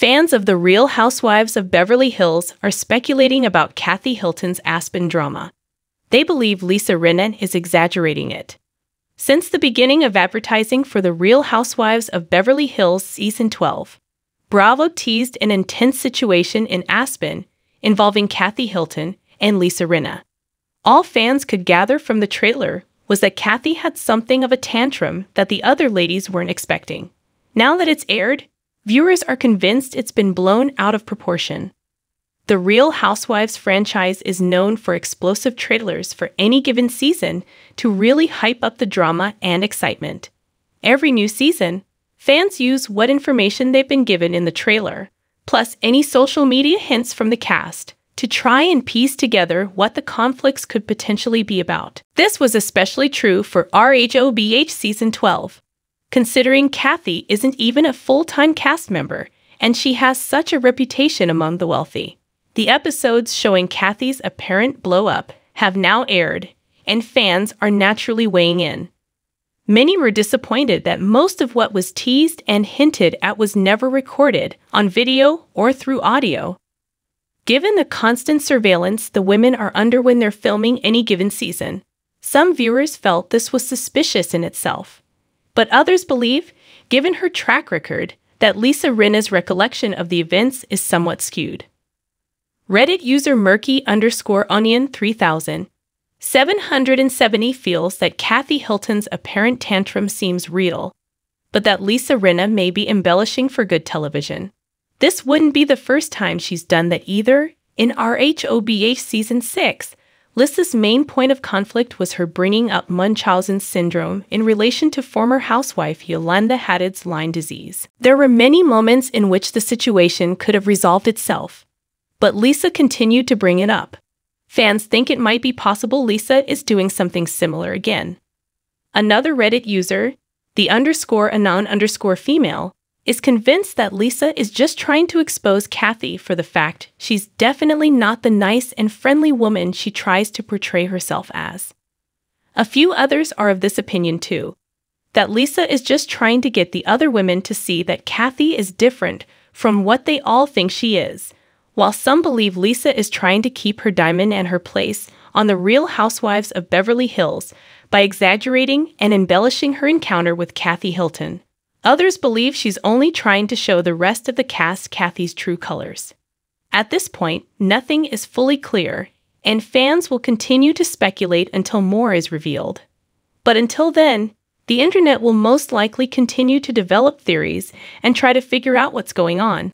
Fans of The Real Housewives of Beverly Hills are speculating about Kathy Hilton's Aspen drama. They believe Lisa Rinna is exaggerating it. Since the beginning of advertising for The Real Housewives of Beverly Hills Season 12, Bravo teased an intense situation in Aspen involving Kathy Hilton and Lisa Rinna. All fans could gather from the trailer was that Kathy had something of a tantrum that the other ladies weren't expecting. Now that it's aired, viewers are convinced it's been blown out of proportion. The Real Housewives franchise is known for explosive trailers for any given season to really hype up the drama and excitement. Every new season, fans use what information they've been given in the trailer, plus any social media hints from the cast, to try and piece together what the conflicts could potentially be about. This was especially true for RHOBH Season 12, considering Kathy isn't even a full time cast member, and she has such a reputation among the wealthy. The episodes showing Kathy's apparent blow up have now aired, and fans are naturally weighing in. Many were disappointed that most of what was teased and hinted at was never recorded on video or through audio. Given the constant surveillance the women are under when they're filming any given season, some viewers felt this was suspicious in itself. But others believe, given her track record, that Lisa Rinna's recollection of the events is somewhat skewed. Reddit user murky underscore onion 3000 770 feels that Kathy Hilton's apparent tantrum seems real, but that Lisa Rinna may be embellishing for good television. This wouldn't be the first time she's done that either. In RHOBH Season 6, Lisa's main point of conflict was her bringing up Munchausen syndrome in relation to former housewife Yolanda Hadid's Lyme disease. There were many moments in which the situation could have resolved itself, but Lisa continued to bring it up. Fans think it might be possible Lisa is doing something similar again. Another Reddit user, the underscore anon underscore female, is convinced that Lisa is just trying to expose Kathy for the fact she's definitely not the nice and friendly woman she tries to portray herself as. A few others are of this opinion too that Lisa is just trying to get the other women to see that Kathy is different from what they all think she is, while some believe Lisa is trying to keep her diamond and her place on the real housewives of Beverly Hills by exaggerating and embellishing her encounter with Kathy Hilton. Others believe she's only trying to show the rest of the cast Kathy's true colors. At this point, nothing is fully clear, and fans will continue to speculate until more is revealed. But until then, the internet will most likely continue to develop theories and try to figure out what's going on.